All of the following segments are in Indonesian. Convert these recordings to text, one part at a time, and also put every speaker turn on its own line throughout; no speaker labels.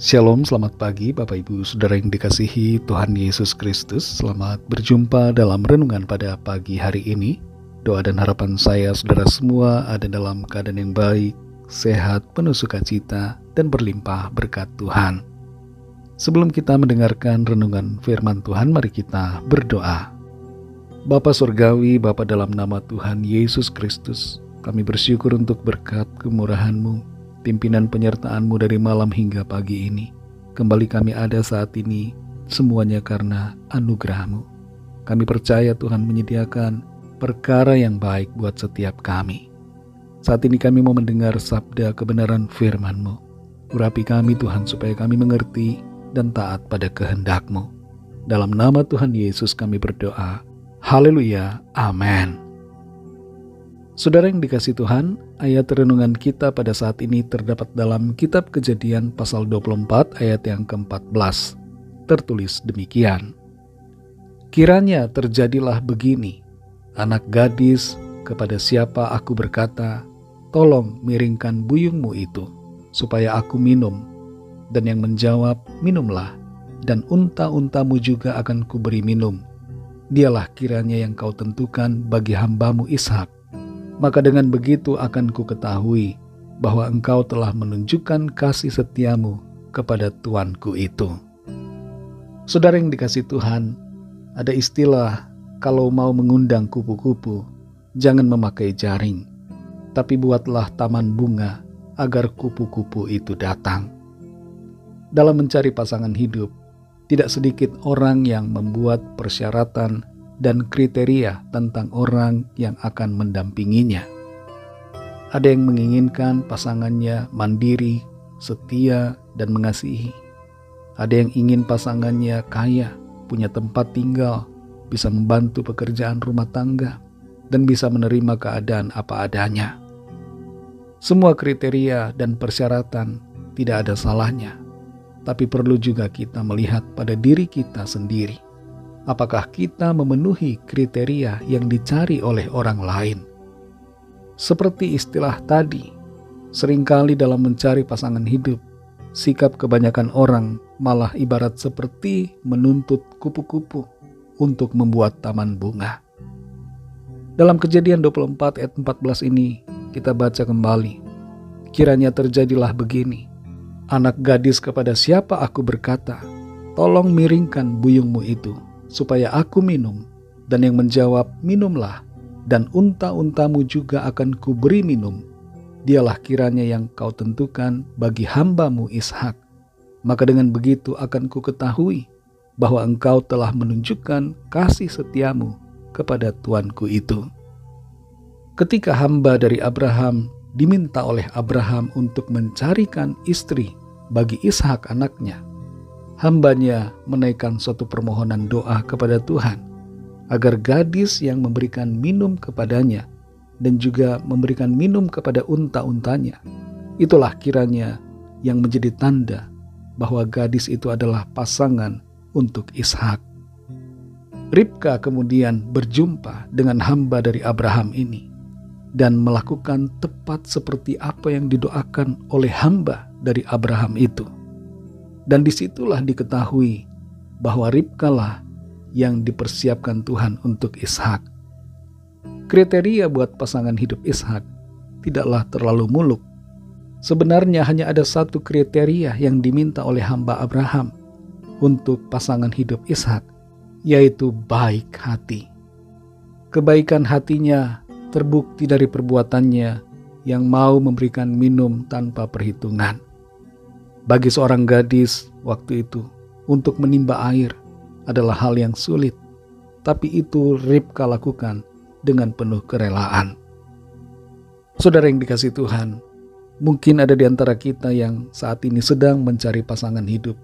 Shalom, selamat pagi Bapak Ibu Saudara yang dikasihi Tuhan Yesus Kristus. Selamat berjumpa dalam renungan pada pagi hari ini. Doa dan harapan saya saudara semua ada dalam keadaan yang baik, sehat, penuh sukacita, dan berlimpah berkat Tuhan. Sebelum kita mendengarkan renungan firman Tuhan, mari kita berdoa. Bapa Surgawi, Bapa dalam nama Tuhan Yesus Kristus, kami bersyukur untuk berkat kemurahan-Mu, pimpinan penyertaan-Mu dari malam hingga pagi ini. Kembali kami ada saat ini, semuanya karena anugerah-Mu. Kami percaya Tuhan menyediakan perkara yang baik buat setiap kami. Saat ini kami mau mendengar sabda kebenaran firman-Mu. Urapi kami Tuhan supaya kami mengerti dan taat pada kehendak-Mu. Dalam nama Tuhan Yesus kami berdoa. Haleluya. Amin. Saudara yang dikasih Tuhan, ayat renungan kita pada saat ini terdapat dalam kitab kejadian pasal 24 ayat yang ke-14. Tertulis demikian. Kiranya terjadilah begini, anak gadis kepada siapa aku berkata, tolong miringkan buyungmu itu, supaya aku minum. Dan yang menjawab, minumlah, dan unta-untamu juga akan kuberi minum. Dialah kiranya yang kau tentukan bagi hambamu Ishak maka dengan begitu akan ku ketahui bahwa engkau telah menunjukkan kasih setiamu kepada Tuanku itu. Saudara yang dikasih Tuhan, ada istilah kalau mau mengundang kupu-kupu, jangan memakai jaring, tapi buatlah taman bunga agar kupu-kupu itu datang. Dalam mencari pasangan hidup, tidak sedikit orang yang membuat persyaratan dan kriteria tentang orang yang akan mendampinginya. Ada yang menginginkan pasangannya mandiri, setia, dan mengasihi. Ada yang ingin pasangannya kaya, punya tempat tinggal, bisa membantu pekerjaan rumah tangga, dan bisa menerima keadaan apa adanya. Semua kriteria dan persyaratan tidak ada salahnya, tapi perlu juga kita melihat pada diri kita sendiri apakah kita memenuhi kriteria yang dicari oleh orang lain. Seperti istilah tadi, sering kali dalam mencari pasangan hidup, sikap kebanyakan orang malah ibarat seperti menuntut kupu-kupu untuk membuat taman bunga. Dalam kejadian 24 ayat 14 ini, kita baca kembali. Kiranya terjadilah begini. Anak gadis kepada siapa aku berkata, tolong miringkan buyungmu itu supaya aku minum, dan yang menjawab, minumlah, dan unta-untamu juga akan kuberi minum. Dialah kiranya yang kau tentukan bagi hambamu Ishak. Maka dengan begitu akan ku ketahui bahwa engkau telah menunjukkan kasih setiamu kepada tuanku itu. Ketika hamba dari Abraham diminta oleh Abraham untuk mencarikan istri bagi Ishak anaknya, hambanya menaikkan suatu permohonan doa kepada Tuhan agar gadis yang memberikan minum kepadanya dan juga memberikan minum kepada unta-untanya itulah kiranya yang menjadi tanda bahwa gadis itu adalah pasangan untuk Ishak. Ribka kemudian berjumpa dengan hamba dari Abraham ini dan melakukan tepat seperti apa yang didoakan oleh hamba dari Abraham itu. Dan di situlah diketahui bahwa Ribkalah yang dipersiapkan Tuhan untuk Ishak. Kriteria buat pasangan hidup Ishak tidaklah terlalu muluk. Sebenarnya hanya ada satu kriteria yang diminta oleh hamba Abraham untuk pasangan hidup Ishak, yaitu baik hati. Kebaikan hatinya terbukti dari perbuatannya yang mau memberikan minum tanpa perhitungan. Bagi seorang gadis waktu itu, untuk menimba air adalah hal yang sulit, tapi itu Ribka lakukan dengan penuh kerelaan. Saudara yang dikasih Tuhan, mungkin ada di antara kita yang saat ini sedang mencari pasangan hidup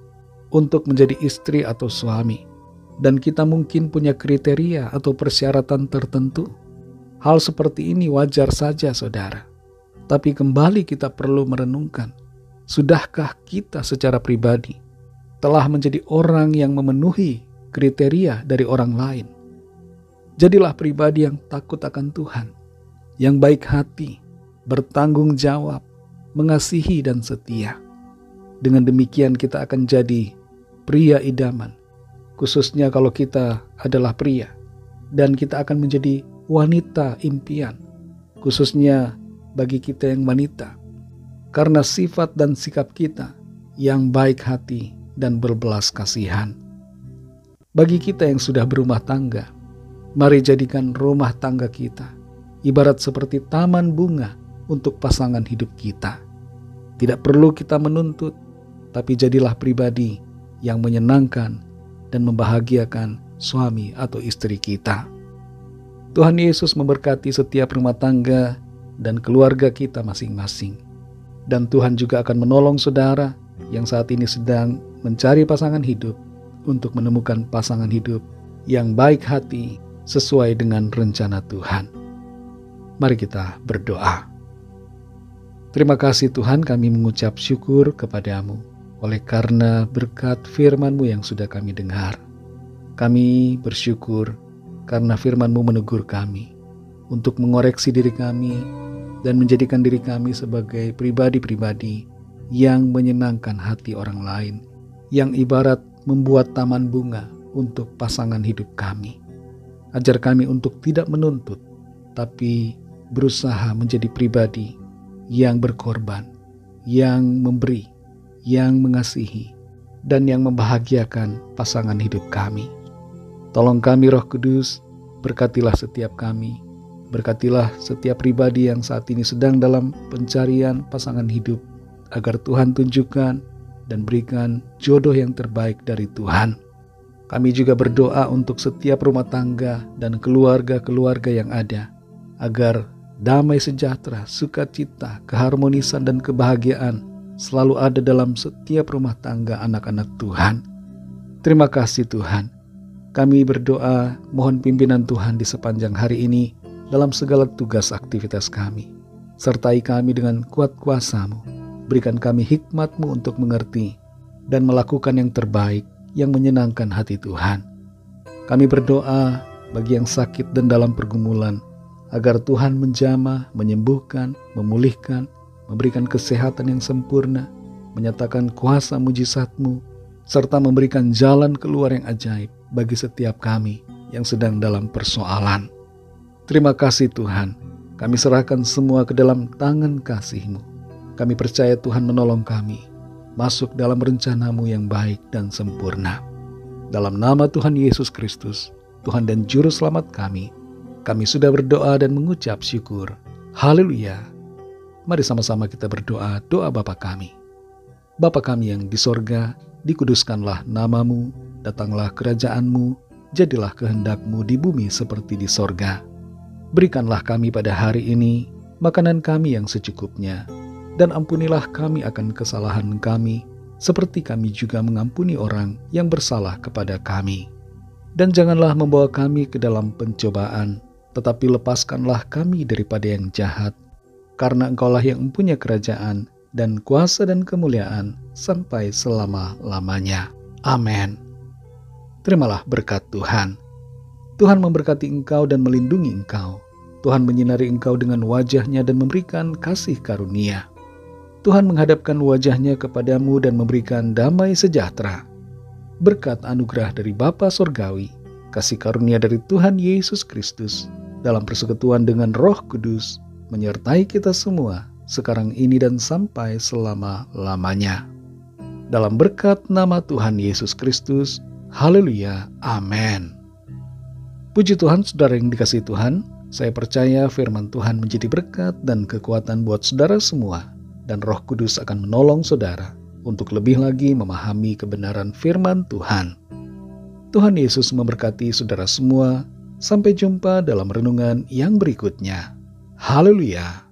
untuk menjadi istri atau suami, dan kita mungkin punya kriteria atau persyaratan tertentu. Hal seperti ini wajar saja, saudara, tapi kembali kita perlu merenungkan Sudahkah kita secara pribadi telah menjadi orang yang memenuhi kriteria dari orang lain? Jadilah pribadi yang takut akan Tuhan, yang baik hati, bertanggung jawab, mengasihi dan setia. Dengan demikian kita akan jadi pria idaman, khususnya kalau kita adalah pria, dan kita akan menjadi wanita impian, khususnya bagi kita yang wanita, karena sifat dan sikap kita yang baik hati dan berbelas kasihan. Bagi kita yang sudah berumah tangga, mari jadikan rumah tangga kita ibarat seperti taman bunga untuk pasangan hidup kita. Tidak perlu kita menuntut, tapi jadilah pribadi yang menyenangkan dan membahagiakan suami atau istri kita. Tuhan Yesus memberkati setiap rumah tangga dan keluarga kita masing-masing. Dan Tuhan juga akan menolong saudara yang saat ini sedang mencari pasangan hidup untuk menemukan pasangan hidup yang baik hati sesuai dengan rencana Tuhan. Mari kita berdoa. Terima kasih Tuhan kami mengucap syukur kepadamu oleh karena berkat firman-Mu yang sudah kami dengar. Kami bersyukur karena firman-Mu menegur kami untuk mengoreksi diri kami dan menjadikan diri kami sebagai pribadi-pribadi yang menyenangkan hati orang lain, yang ibarat membuat taman bunga untuk pasangan hidup kami. Ajar kami untuk tidak menuntut, tapi berusaha menjadi pribadi yang berkorban, yang memberi, yang mengasihi, dan yang membahagiakan pasangan hidup kami. Tolong kami Roh Kudus, berkatilah setiap kami, berkatilah setiap pribadi yang saat ini sedang dalam pencarian pasangan hidup, agar Tuhan tunjukkan dan berikan jodoh yang terbaik dari Tuhan. Kami juga berdoa untuk setiap rumah tangga dan keluarga-keluarga yang ada, agar damai sejahtera, sukacita, keharmonisan, dan kebahagiaan selalu ada dalam setiap rumah tangga anak-anak Tuhan. Terima kasih Tuhan. Kami berdoa mohon pimpinan Tuhan di sepanjang hari ini dalam segala tugas aktivitas kami. Sertai kami dengan kuat kuasamu. Berikan kami hikmatmu untuk mengerti dan melakukan yang terbaik yang menyenangkan hati Tuhan. Kami berdoa bagi yang sakit dan dalam pergumulan, agar Tuhan menjamah, menyembuhkan, memulihkan, memberikan kesehatan yang sempurna, menyatakan kuasa mujizatmu, serta memberikan jalan keluar yang ajaib bagi setiap kami yang sedang dalam persoalan. Terima kasih Tuhan, kami serahkan semua ke dalam tangan kasih-Mu. Kami percaya Tuhan menolong kami masuk dalam rencanamu yang baik dan sempurna. Dalam nama Tuhan Yesus Kristus, Tuhan dan Juru Selamat kami, kami sudah berdoa dan mengucap syukur. Haleluya. Mari sama-sama kita berdoa doa Bapa kami. Bapa kami yang di sorga, dikuduskanlah namamu, datanglah kerajaanmu, jadilah kehendakmu di bumi seperti di sorga. Berikanlah kami pada hari ini makanan kami yang secukupnya, dan ampunilah kami akan kesalahan kami, seperti kami juga mengampuni orang yang bersalah kepada kami. Dan janganlah membawa kami ke dalam pencobaan, tetapi lepaskanlah kami daripada yang jahat, karena Engkaulah yang mempunyai kerajaan dan kuasa dan kemuliaan sampai selama-lamanya. Amin. Terimalah berkat Tuhan. Tuhan memberkati engkau dan melindungi engkau. Tuhan menyinari engkau dengan wajahnya dan memberikan kasih karunia. Tuhan menghadapkan wajahnya kepadamu dan memberikan damai sejahtera. Berkat anugerah dari Bapa Sorgawi, kasih karunia dari Tuhan Yesus Kristus, dalam persekutuan dengan Roh Kudus menyertai kita semua sekarang ini dan sampai selama-lamanya. Dalam berkat nama Tuhan Yesus Kristus, haleluya, amin. Puji Tuhan, saudara yang dikasih Tuhan, saya percaya firman Tuhan menjadi berkat dan kekuatan buat saudara semua, dan Roh Kudus akan menolong saudara untuk lebih lagi memahami kebenaran firman Tuhan. Tuhan Yesus memberkati saudara semua Sampai jumpa dalam renungan yang berikutnya. Haleluya!